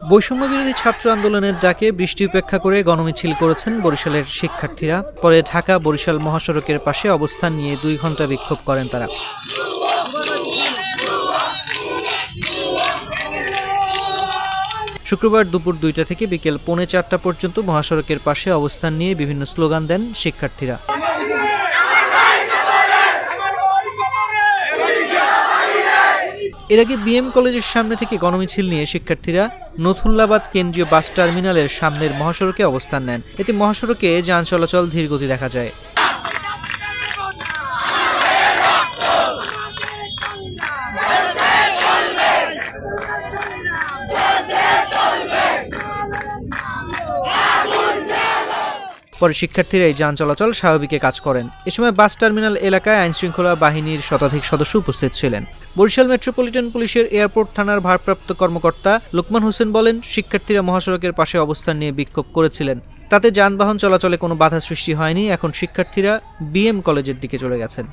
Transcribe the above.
বৈষম্য বিরোধী ছাত্র আন্দোলনের ডাকে বৃষ্টি উপেক্ষা করে গণমিছিল করেছেন বরিশালের শিক্ষার্থীরা। পরে ঢাকা বরিশাল মহাসড়কের পাশে অবস্থান নিয়ে দুই ঘণ্টা বিক্ষোভ করেন তারা। শুক্রবার দুপুর দুইটা থেকে বিকেল পৌনে চারটা পর্যন্ত মহাসড়কের পাশে অবস্থান নিয়ে বিভিন্ন স্লোগান দেন শিক্ষার্থীরা। এর আগে বিএম কলেজের সামনে থেকে গণমিছিল নিয়ে শিক্ষার্থীরা নথুল্লাবাদ কেন্দ্রীয় বাস টার্মিনালের সামনের মহাসড়কে অবস্থান নেন। এতে মহাসড়কে যান চলাচল ধীরগতি দেখা যায়। পরে শিক্ষার্থীরা এই যান চলাচল স্বাভাবিকে কাজ করেন। এ সময় বাস টার্মিনাল এলাকায় আইনশৃঙ্খলা বাহিনীর শতাধিক সদস্য উপস্থিত ছিলেন। বরিশাল মেট্রোপলিটন পুলিশের এয়ারপোর্ট থানার ভারপ্রাপ্ত কর্মকর্তা লোকমান হোসেন বলেন, শিক্ষার্থীরা মহাসড়কের পাশে অবস্থান নিয়ে বিক্ষোভ করেছিলেন। তাতে যানবাহন চলাচলে কোনো বাধা সৃষ্টি হয়নি। এখন শিক্ষার্থীরা বিএম কলেজের দিকে চলে গেছেন।